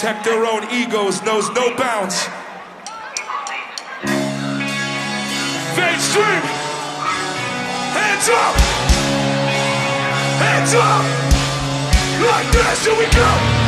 protect their own egos knows no bounds. Vainstream! Hands up! Hands up! Like this, here we go!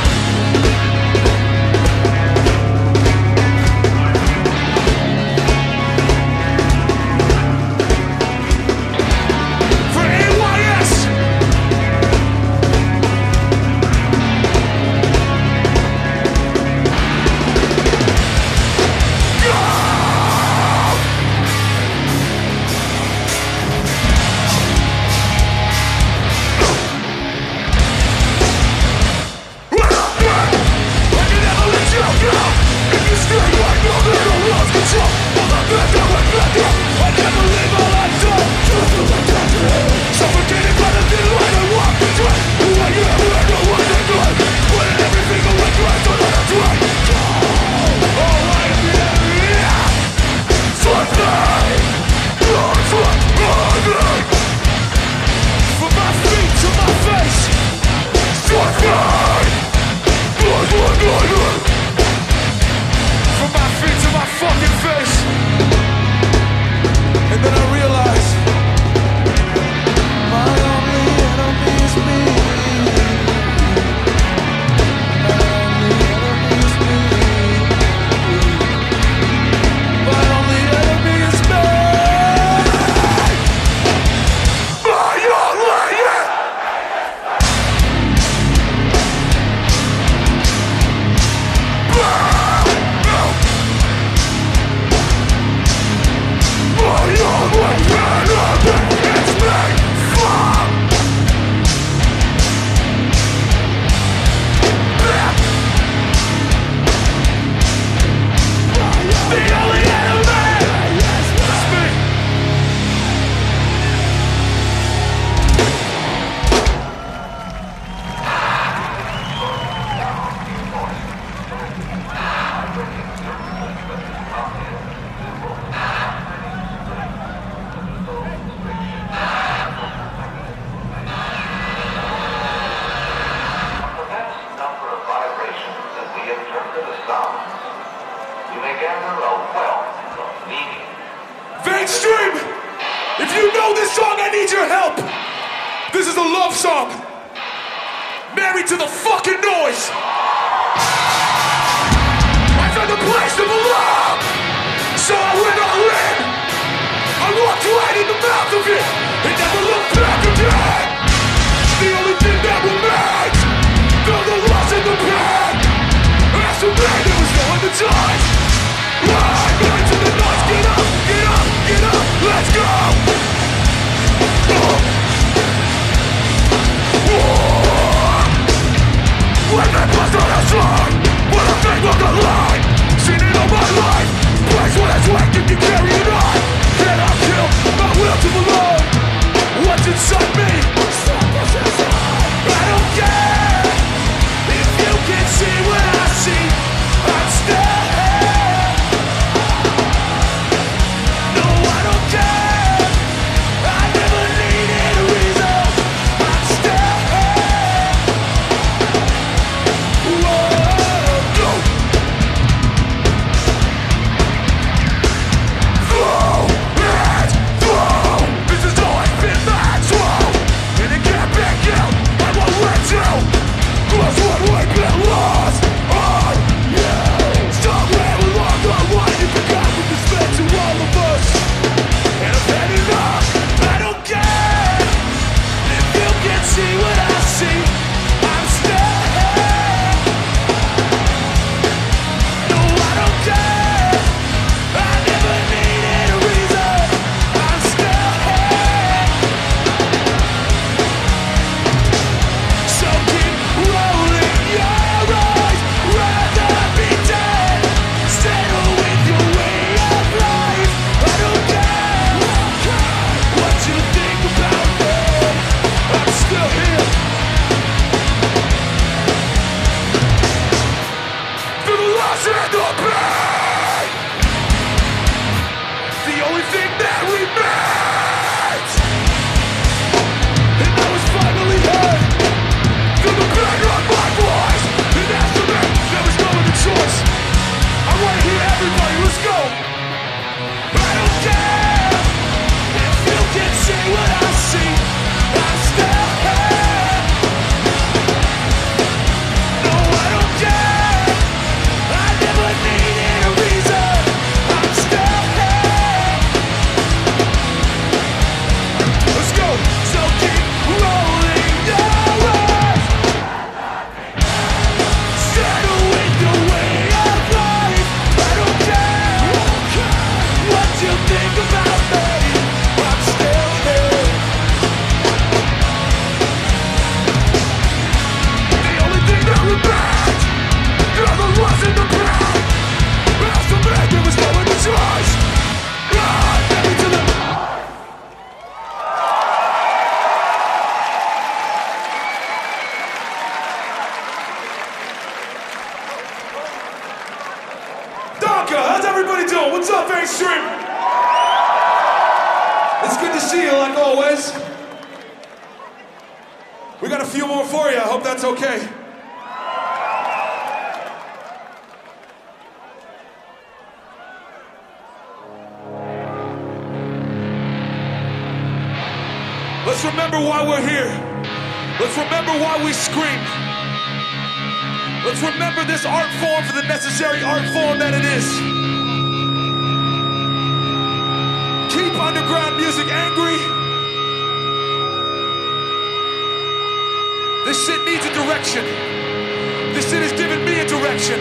Keep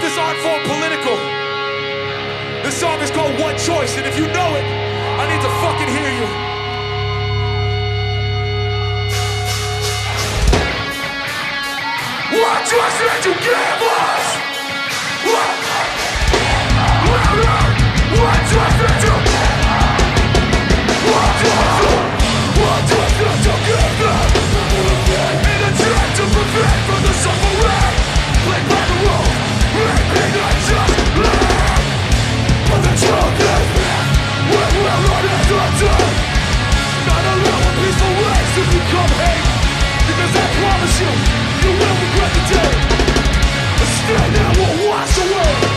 this art form political. This song is called One Choice, and if you know it, I need to fucking hear you. What choice did you give us? What become hate Because I promise you, you will regret the day. A stain that will wash away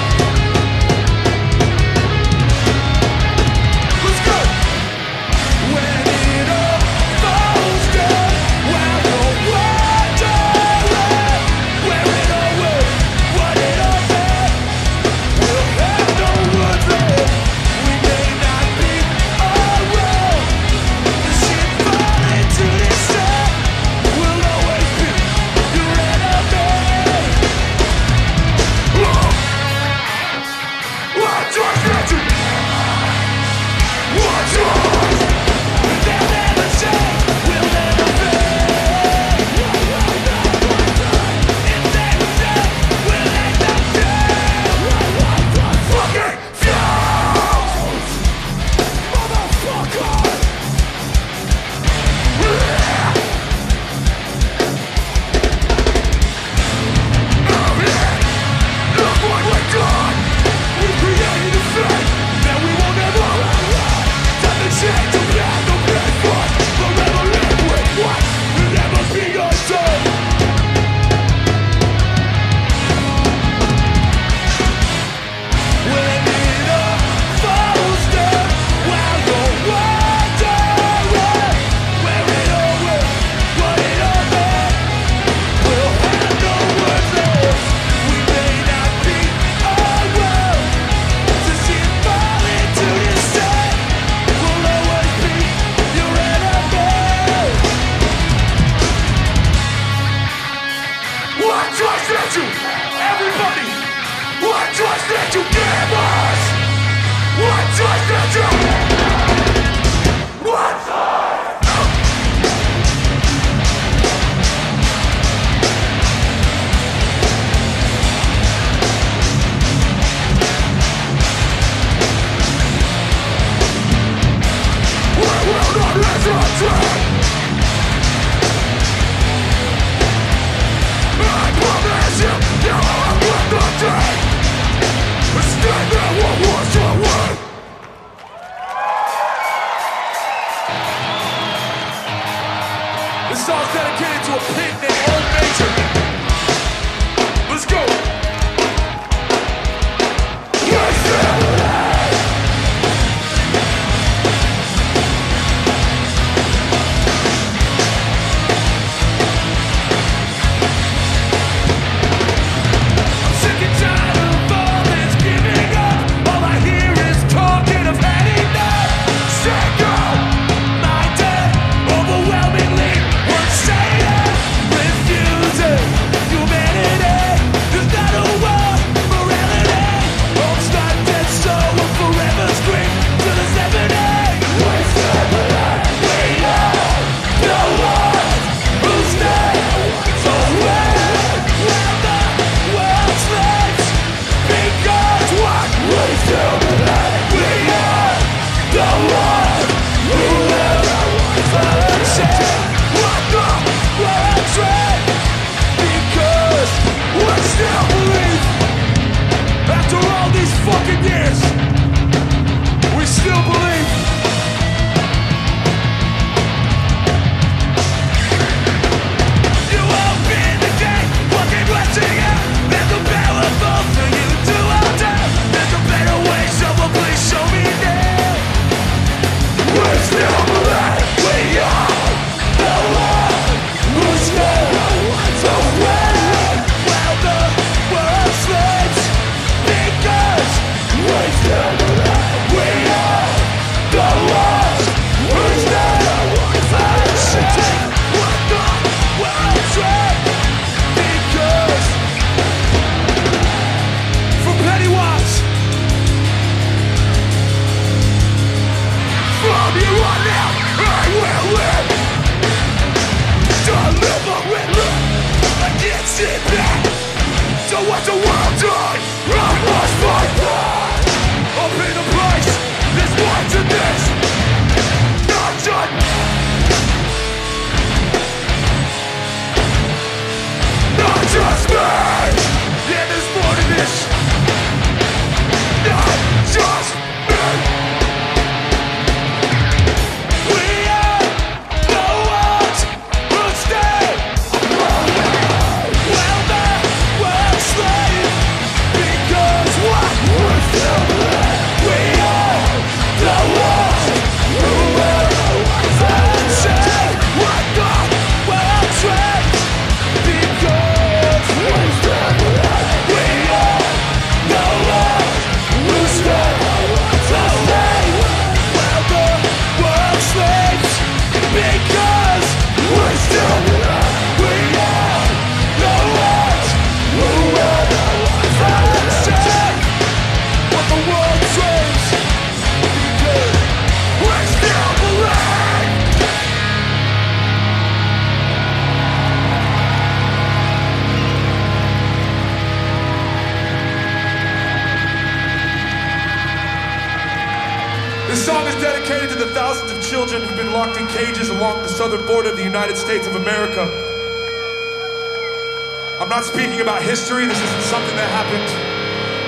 history. This isn't something that happened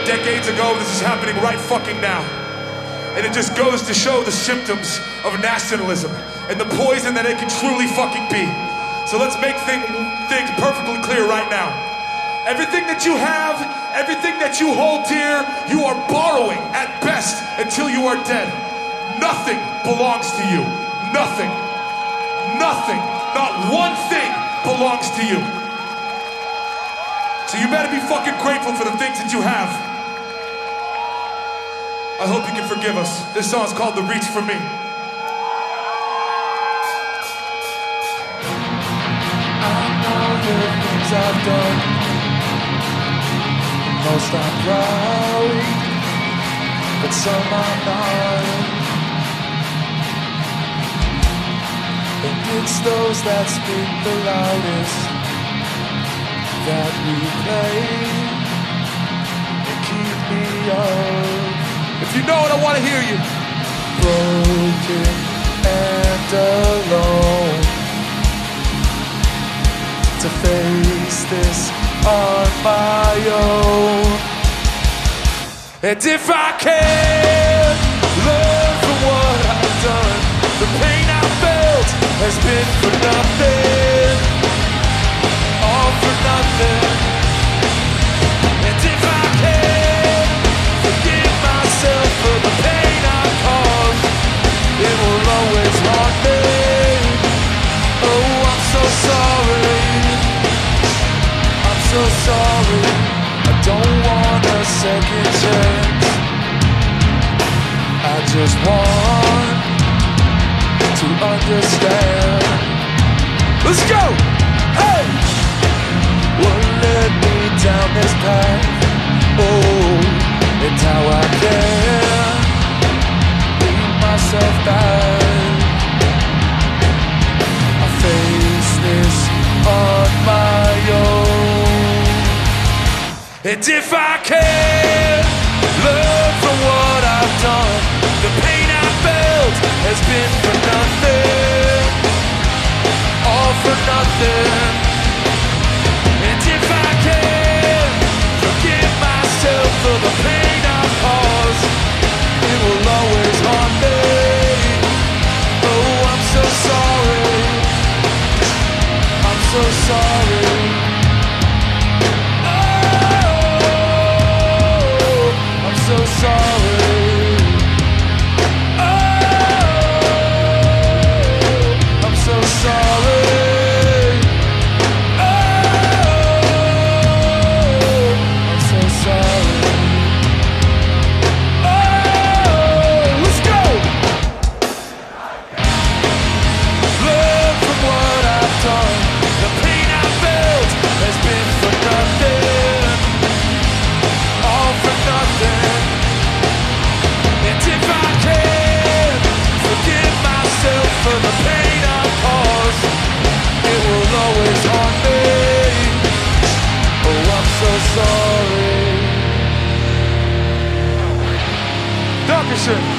decades ago. This is happening right fucking now. And it just goes to show the symptoms of nationalism and the poison that it can truly fucking be. So let's make thing, things perfectly clear right now. Everything that you have, everything that you hold dear, you are borrowing at best until you are dead. Nothing belongs to you. Nothing. Nothing. Not one thing belongs to you. So you better be fucking grateful for the things that you have. I hope you can forgive us. This song's called The Reach for Me. things I've done. Most I'm proud, but some I'm not. And it's those that speak the loudest that we keep me. If you know it, I want to hear you. Broken and alone to face this on my own. And if I can learn from what I've done, the pain I felt has been for nothing, just want to understand. Let's go! Hey! Led me down this path? Oh, and how I can lead myself back. I face this on my own. And if I can learn from what I've done, the pain I felt has been for nothing, all for I'm 是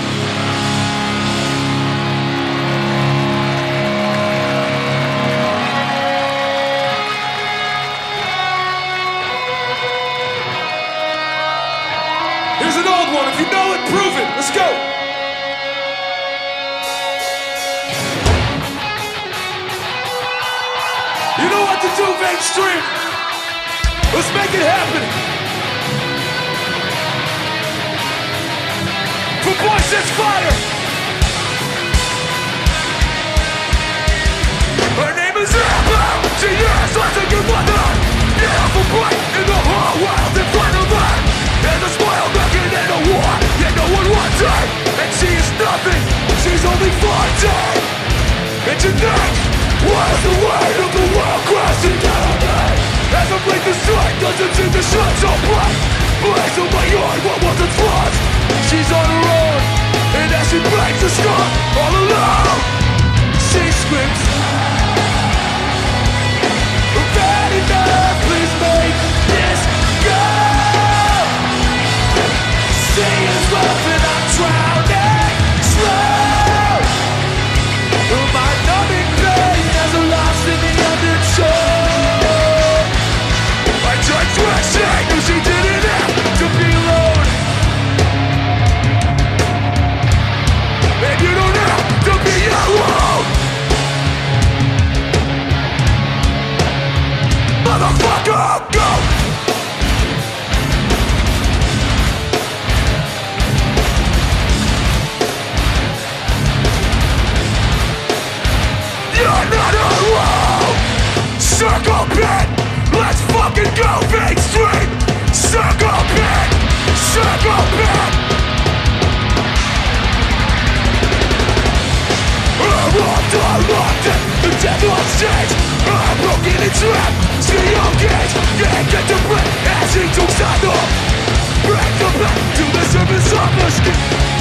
Only 14. And tonight, what is the weight of the world crashing down on me? As I blink the sun, doesn't seem to shine so bright. Blaze on my yard, what was its flaws? She's on her own. And as she breaks the scar, all alone, she screams. circle pit. Let's fucking go Vainstream Circle pit. Circle pit. I'm on the London, the devil on stage. I'm broken and trapped, see your Can't get the breath as he took Break the back to the surface of the skin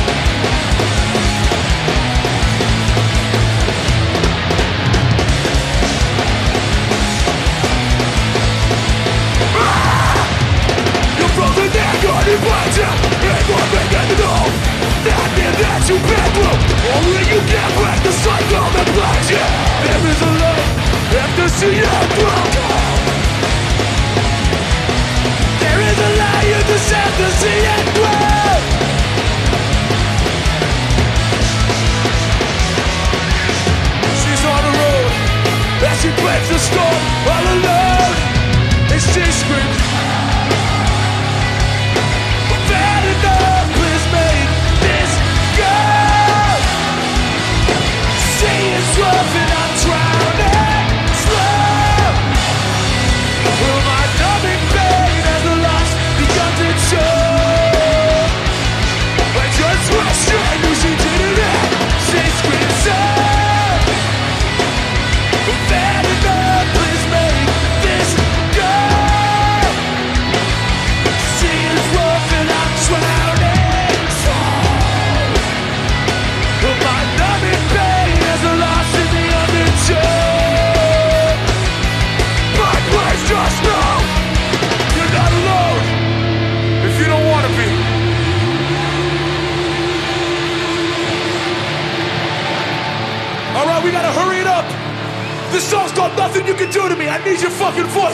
through Only you can break the cycle that plagues you There is a life after she through. There is a lie you deserve to see it through She's on the road As she breaks the storm all alone And she screams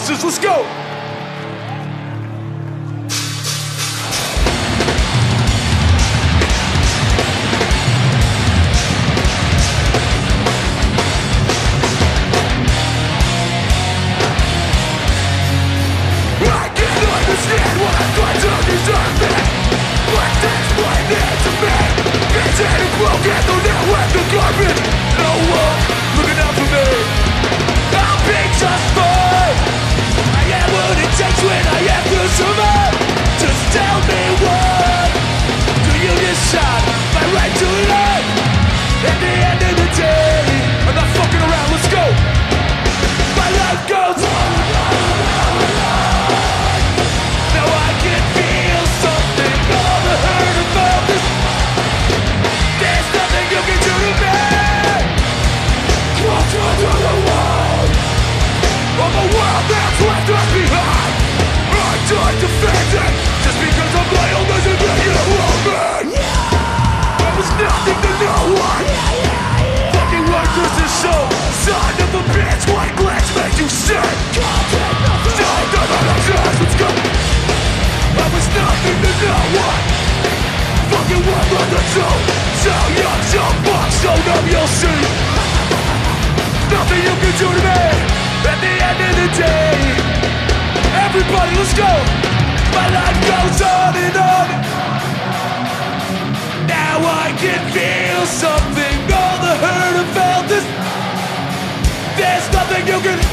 Let's go. Hogan.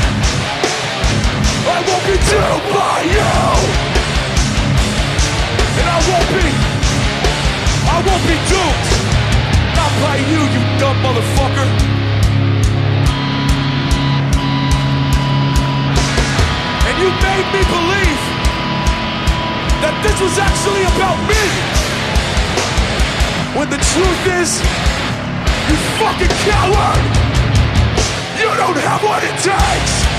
I won't be duped by you. And I won't be I won't be duped. Not by you, you dumb motherfucker. And you made me believe That this was actually about me. When the truth is You fucking coward. You don't have what it takes.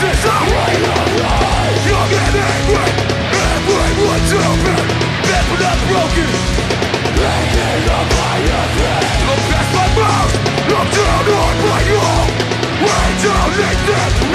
is a way of life Young and angry, everyone's open not broken up Look past my mouth, look down on my down